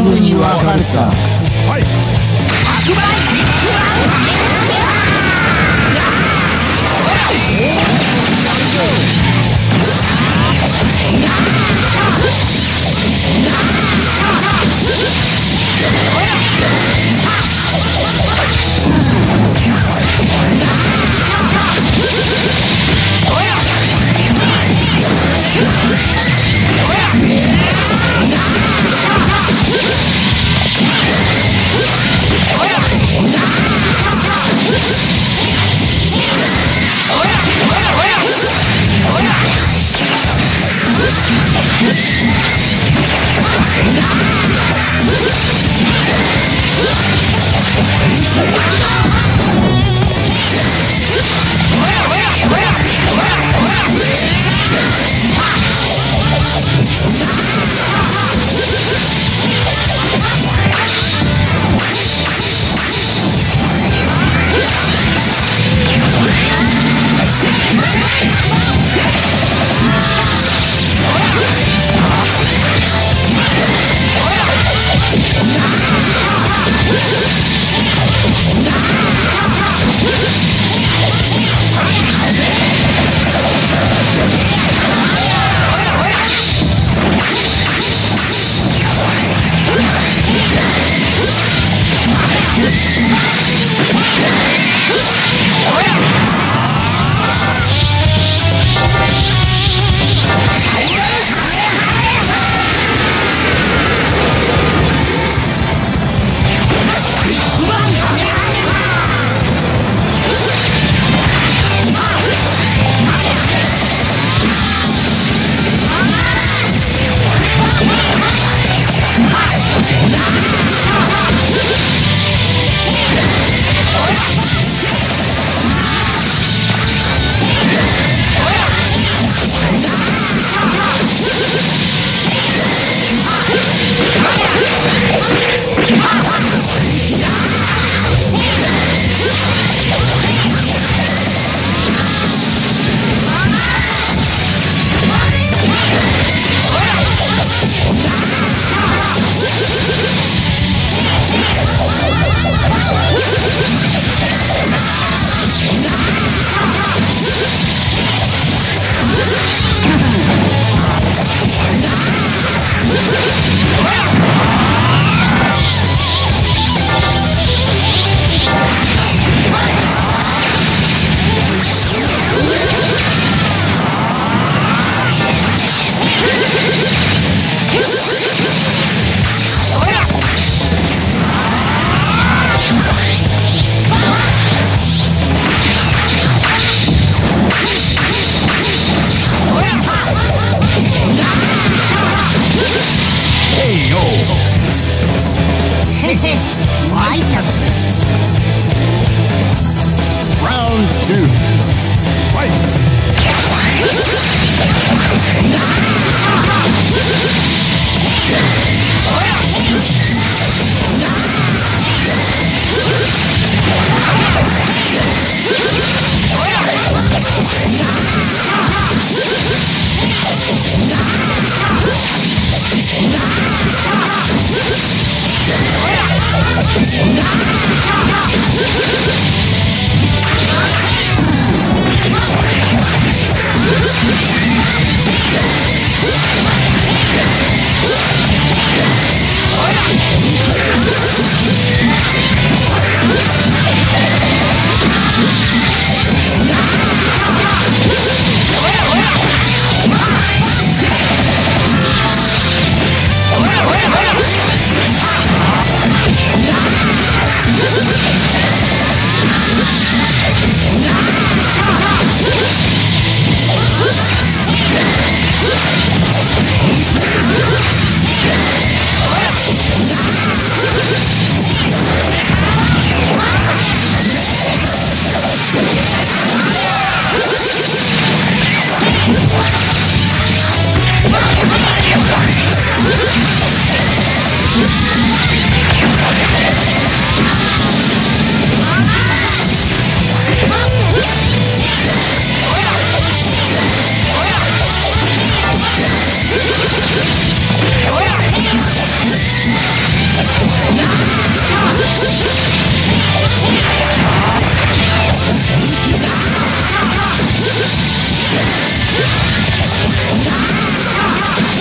ぐにわかるさ Yeah. I Round two. Fight! Let's go.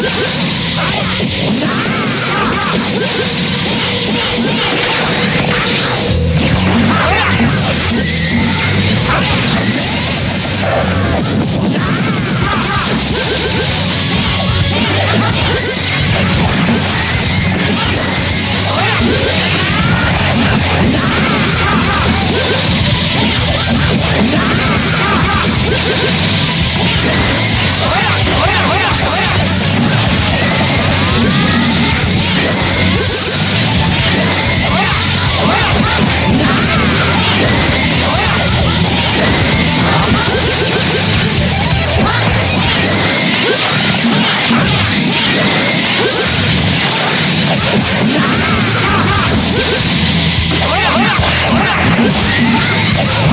ほ Ah!